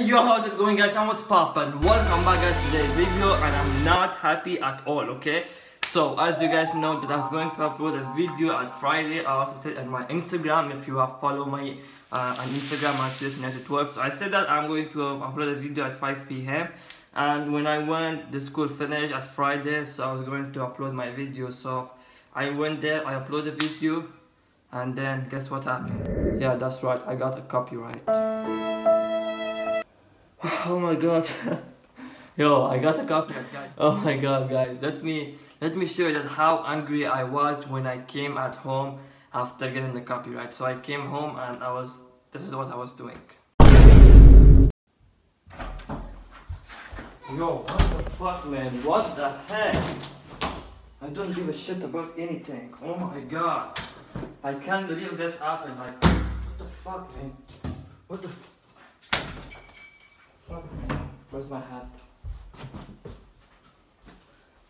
Yo, how's it going guys? And what's poppin'? Welcome back guys to today's video and I'm not happy at all, okay? So, as you guys know that I was going to upload a video at Friday. I also said on my Instagram, if you have followed me uh, on Instagram at United12. So I said that I'm going to upload a video at 5 p.m. And when I went, the school finished at Friday, so I was going to upload my video. So I went there, I uploaded a video, and then guess what happened? Yeah, that's right, I got a copyright. Oh my god. Yo, I got a copyright, guys. Oh my god, guys. Let me let me show you that how angry I was when I came at home after getting the copyright. So I came home and I was this is what I was doing. Yo, what the fuck man? What the heck? I don't give a shit about anything. Oh my god. I can't believe this happened. Like what the fuck man? What the fuck? Fuck man, where's my hat?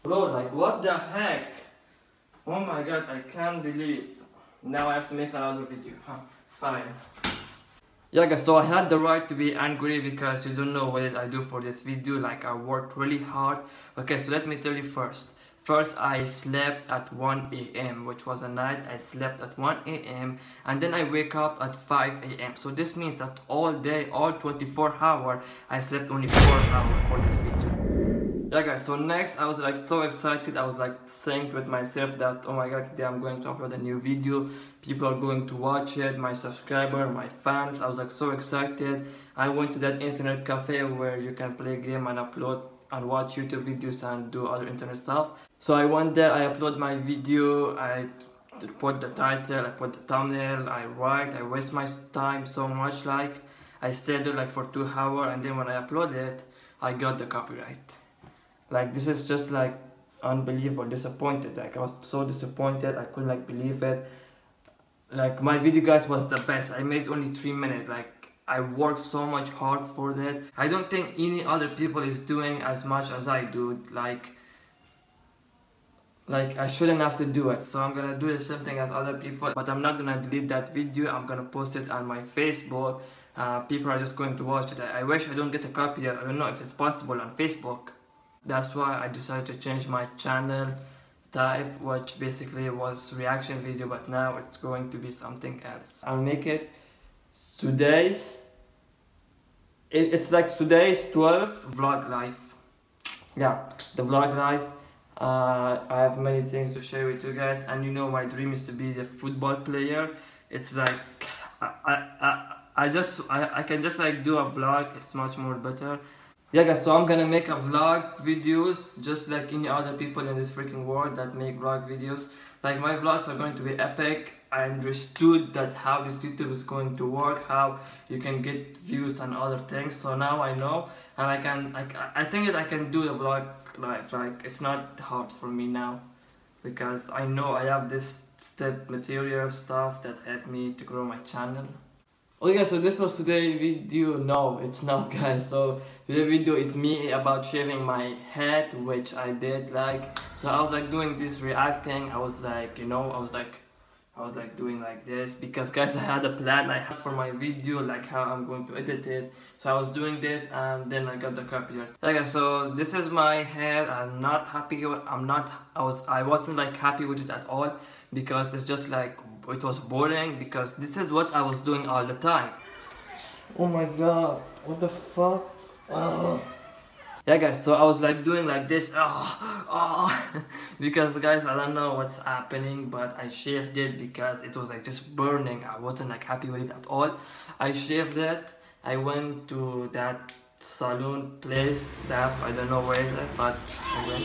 Bro, like what the heck? Oh my god, I can't believe. Now I have to make another video, huh? Fine. Yeah guys, so I had the right to be angry because you don't know what did I do for this video, like I worked really hard. Okay, so let me tell you first. First, I slept at 1 a.m., which was a night. I slept at 1 a.m. and then I wake up at 5 a.m. So this means that all day, all 24 hour, I slept only 4 hours for this video. Yeah guys, so next I was like so excited. I was like saying with myself that, oh my god, today I'm going to upload a new video. People are going to watch it, my subscriber, my fans. I was like so excited. I went to that internet cafe where you can play game and upload and watch YouTube videos and do other internet stuff. So I went there, I upload my video, I put the title, I put the thumbnail, I write, I waste my time so much like I stayed there like for two hours and then when I upload it, I got the copyright. Like this is just like unbelievable, disappointed. Like I was so disappointed, I couldn't like believe it. Like my video guys was the best. I made only three minutes. Like I worked so much hard for that. I don't think any other people is doing as much as I do. Like, like I shouldn't have to do it. So I'm gonna do the same thing as other people. But I'm not gonna delete that video. I'm gonna post it on my Facebook. Uh, people are just going to watch it. I, I wish I don't get a copy. Of, I don't know if it's possible on Facebook. That's why I decided to change my channel type, which basically was reaction video, but now it's going to be something else. I'll make it today's it, it's like Sodais 12 vlog life. Yeah the vlog life. Uh, I have many things to share with you guys and you know my dream is to be the football player. It's like I, I, I, I just I, I can just like do a vlog it's much more better. Yeah guys so I'm gonna make a vlog videos just like any other people in this freaking world that make vlog videos. Like my vlogs are going to be epic I understood that how this YouTube is going to work, how you can get views and other things. So now I know, and I can, I, I think that I can do the vlog life. Like it's not hard for me now, because I know I have this step material stuff that helped me to grow my channel. Okay so this was today's video, no it's not guys, so the video is me about shaving my head which I did like, so I was like doing this reacting, I was like, you know, I was like I was like doing like this because guys I had a plan. I had for my video like how I'm going to edit it. So I was doing this and then I got the copyright okay so this is my hair. I'm not happy I'm not I was I wasn't like happy with it at all because it's just like it was boring because this is what I was doing all the time. Oh my god. What the fuck? Oh yeah guys so i was like doing like this oh, oh, because guys i don't know what's happening but i shaved it because it was like just burning. I wasn't like happy with it at all. I shaved it. I went to that salon place that i don't know where it is but i went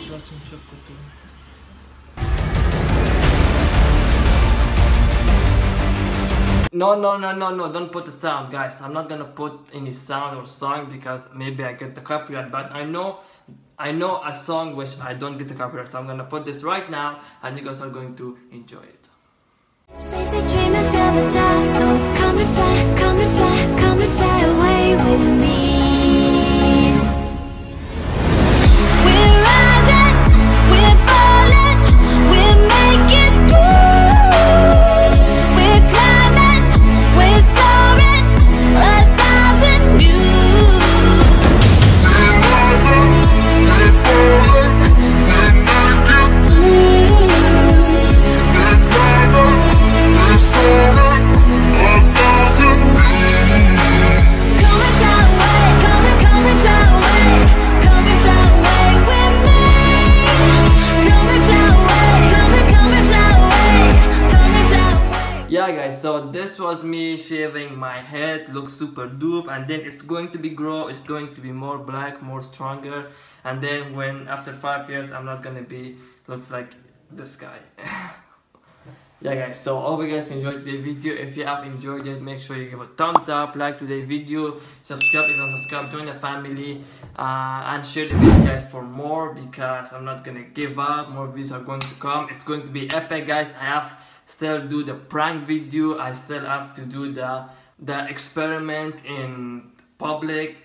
No, no, no, no, no, don't put the sound, guys. I'm not gonna put any sound or song because maybe I get the copyright, but I know I know a song which I don't get the copyright, so I'm gonna put this right now and you guys are going to enjoy it. This was me shaving my head looks super dope and then it's going to be grow it's going to be more black more stronger and then when after five years I'm not gonna be looks like this guy yeah guys so hope you guys enjoyed today's video. If you have enjoyed it make sure you give a thumbs up like today's video subscribe if you don't subscribe join the family uh, and share the video guys for more because i'm not gonna give up more videos are going to come. It's going to be epic guys. I have still do the prank video. I still have to do the the experiment in public.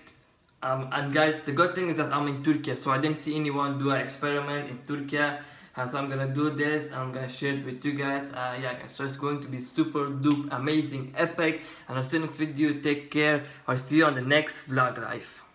Um, and guys the good thing is that i'm in turkey so i didn't see anyone do an experiment in turkey. So I'm gonna do this. I'm gonna share it with you guys. Uh, yeah so it's going to be super dupe amazing epic. And I'll see you next video. Take care. I'll see you on the next vlog life